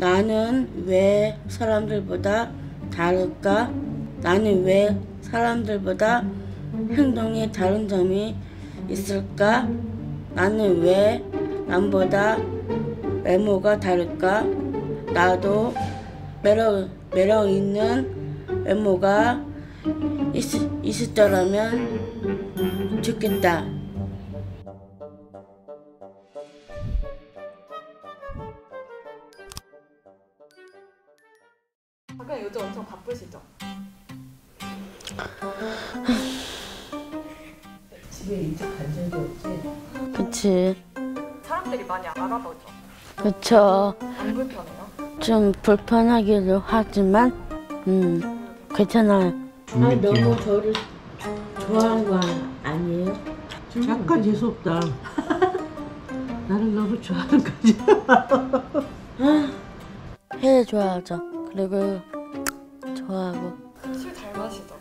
나는 왜 사람들보다 다를까? 나는 왜 사람들보다 행동이 다른 점이 있을까? 나는 왜 남보다 외모가 다를까? 나도 매력, 매력 있는 외모가 있, 있을 거라면 좋겠다. 작가님 요즘 엄청 바쁘시죠? 집에 일찍 간 적이 없지? 그치. 사람들이 많이 알아보죠. 그쵸. 안 불편해요? 좀 불편하기도 하지만, 음, 괜찮아요. 아, 너무 저를 좋아하는 거 아니에요? 약간 재수없다. 나를 너무 좋아하는 거지. 해 좋아하죠. 그리고 좋아하고, 술 잘 마시죠?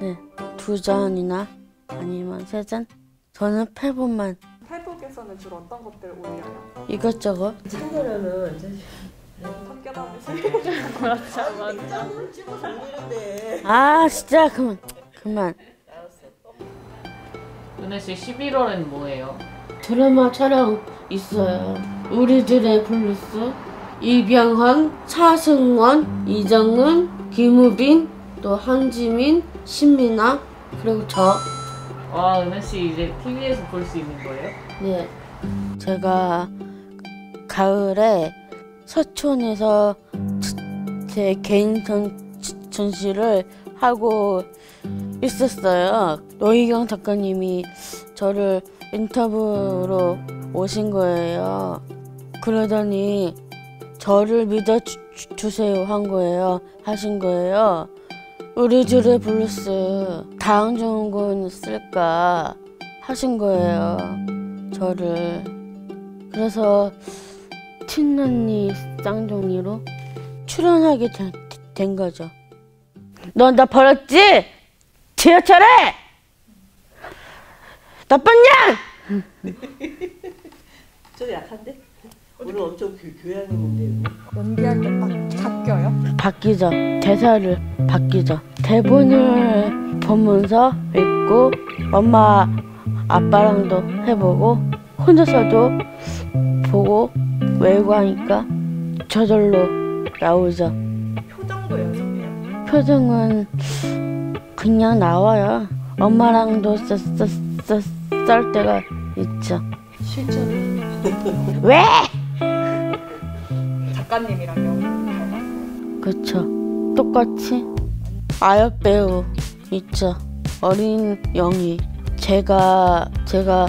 네. 두 잔이나 아니면 세 잔? 저는 패본만 페북에서는 주로 어떤 것들 올려요? 이것저것. 찍어서 올리는데. 아, 진짜 그만. 그만. 은혜 씨 11월엔 뭐예요? 드라마 촬영 있어요. 우리들의 블루스 이병헌, 차승원, 이정은, 김우빈, 또 한지민, 신민아 그리고 저. 와 은혜 씨 이제 TV에서 볼 수 있는 거예요? 네. 제가 가을에 서촌에서 제 개인 전, 전시를 하고 있었어요. 노희경 작가님이 저를 인터뷰로 오신 거예요. 그러더니 저를 믿어 주, 주세요 한 거예요. 하신 거예요. 우리들의 블루스 다운증후군 쓸까 하신 거예요. 저를 그래서 친언니 쌍둥이로 출연하게 된, 된 거죠. 넌 나 버렸지? 지하철에 나쁜 년! 좀 약한데? 오늘 엄청 교, 교양있는데. 연기할 때딱 잡혀요? 바뀌죠. 대사를 바뀌죠. 대본을 보면서 읽고 엄마 아빠랑도 해보고 혼자서도 보고 외우고 하니까 저절로 나오죠. 표정도 연습해요. 표정은 그냥 나와요. 엄마랑도 썰 때가 있죠. 실제로. 왜? 작가님이랑요 닮았어요. 그쵸. 똑같이 아역 배우 있죠. 어린 영희. 제가 제가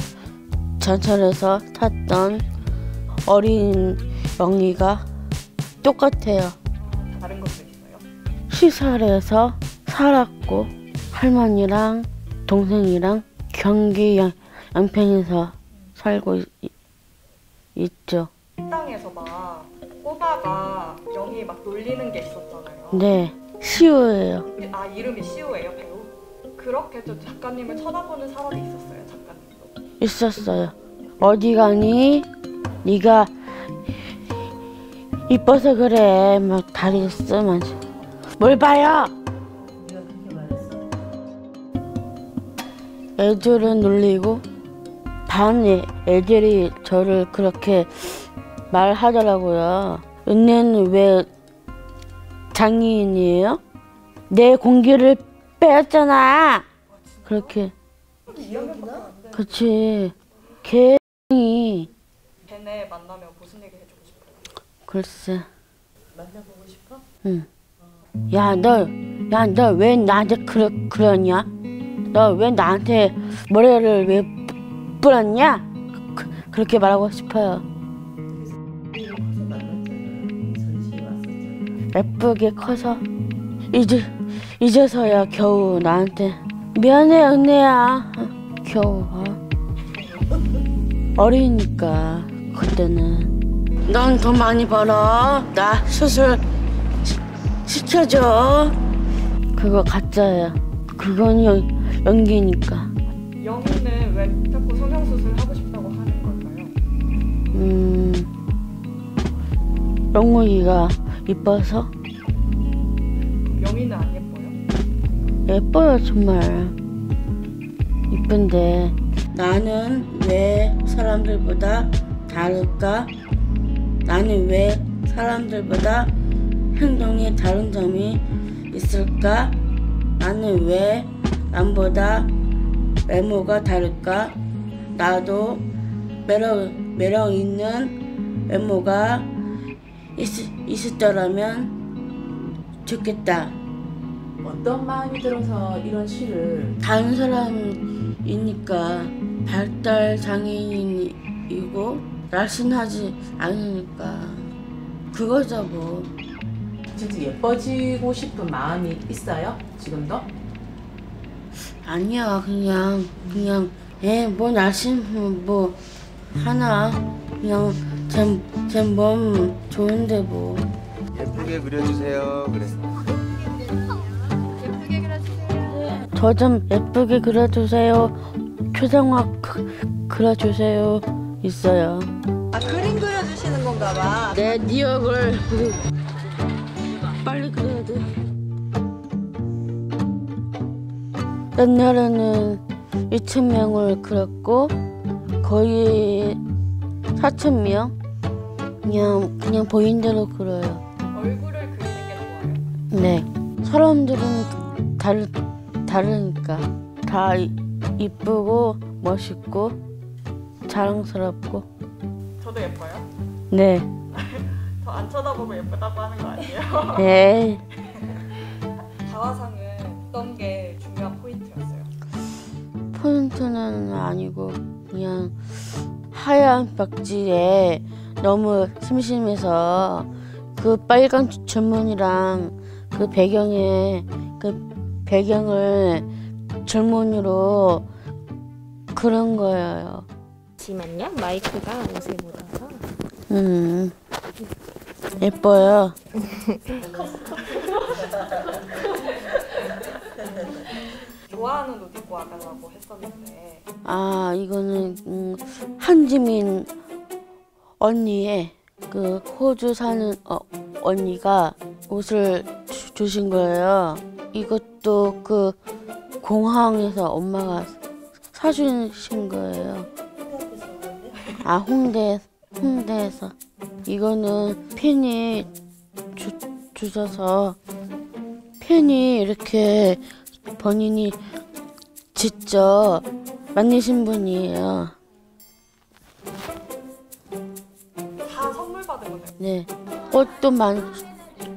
전철에서 탔던 어린 영희가 똑같아요. 다른 것도 있어요? 시설에서 살았고 할머니랑 동생이랑 경기 양, 양평에서 살고 있, 있죠. 식당에서 막 꼬바가 영희 막 놀리는 게 있었잖아요. 네, 시우예요. 아 이름이 시우예요 배우? 그렇게 좀 작가님을 쳐다보는 사람이 있었어요 작가님도. 있었어요. 어디 가니? 네가 이뻐서 그래. 막 다리 쓰면서 뭘 봐요? 애들은 놀리고 반 애- 애들이 저를 그렇게 말하더라고요. 은혜는 왜 장애인이에요? 내 공기를 빼앗잖아. 그렇게 그치 개이 벤에 만나면 무슨 얘기 해주고 싶어요? 글쎄. 만나보고 싶어? 야, 너, 야, 너 왜 나한테 그러, 그러냐? 너 왜 나한테 머리를 왜 뿌- 뿌렸냐? 그, 그렇게 말하고 싶어요. 예쁘게 커서. 이제 이제서야 겨우 나한테 미안해 은혜야. 겨우. 어? 어리니까 그때는 넌돈 많이 벌어. 나 수술 시, 시켜줘. 그거 가짜야. 그건 연, 연기니까. 영희는 왜 자꾸 성형수술 하고 싶다고 하는 걸까요? 음 영욱이가 이뻐서 영희는 안 예뻐요? 예뻐요 정말 이쁜데 나는 왜 사람들보다 다를까? 나는 왜 사람들보다 행동이 다른 점이 있을까? 나는 왜 남보다 외모가 다를까? 나도 매력, 매력 있는 외모가 있, 있었더라면 좋겠다. 어떤 마음이 들어서 이런 시를 다른 사람이니까 발달 장애인이고 날씬하지 않으니까 그거죠 뭐 진짜 예뻐지고 싶은 마음이 있어요? 지금도? 아니야 그냥 그냥 에뭐 날씬 뭐 하나 그냥 제몸 좋은데 뭐 예쁘게 그려주세요. 그래서 예쁘게 그려주세요. 저 좀 예쁘게 그려주세요 초상화 그- 그려주세요 있어요 아 그림 그려주시는 건가 봐. 내네 얼굴 빨리 그려야 돼. 옛날에는 2천 명을 그렸고 거의 4천 명 그냥 그냥 보인 대로 그려요. 얼굴을 그리는 게 좋아요. 네. 사람들은 다르 다르니까 다 이- 이쁘고 멋있고 자랑스럽고 저도 예뻐요? 네. 저 안 쳐다보고 예쁘다고 하는 거 아니에요? 네. 다화상은 어떤 게 중요한 포인트였어요? 포인트는 아니고 그냥 하얀 벽지에 너무 심심해서 그 빨간 주- 주문이랑 그 배경에 그 배경을 줄무늬로 그런 거예요. 잠시만요. 마이크가 옷에 묻어서. 음 예뻐요. 좋아하는 옷 입고 와달라고 했었는데 아 이거는 음, 한지민 언니의 그 호주 사는 어, 언니가 옷을 주, 주신 거예요. 이것도 그 공항에서 엄마가 사주신 거예요. 아 홍대 홍대에서 이거는 팬이 주, 주셔서 팬이 이렇게 본인이 직접 만드신 분이에요. 받은 거네요. 네. 옷도 많이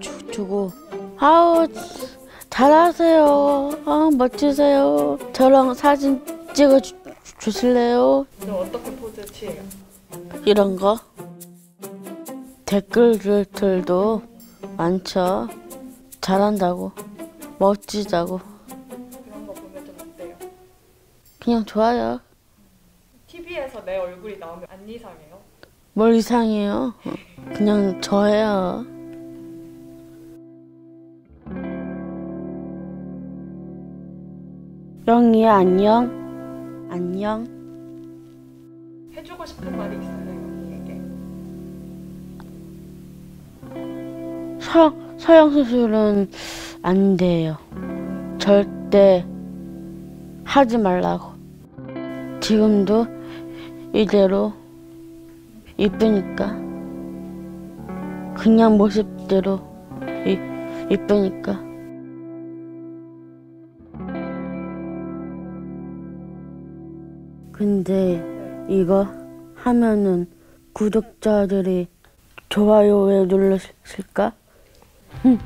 주, 주고. 아우, 잘하세요. 아, 멋지세요. 저랑 사진 찍어 주, 주실래요? 그럼 어떻게 포즈 취해요? 이런 거. 댓글들도 많죠. 잘한다고. 멋지다고. 그런 거 보면 좀 어때요? 그냥 좋아요. TV에서 내 얼굴이 나오면 안 이상해요? 뭘 이상해요. 그냥 저예요. 영희야 안녕. 안녕. 해주고 싶은 말이 있어요, 영희에게. 서, 서양 수술은 안 돼요. 절대 하지 말라고. 지금도 이대로 이쁘니까. 그냥 모습대로 이, 이쁘니까. 근데 이거 하면은 구독자들이 좋아요에 눌렀을까? 응,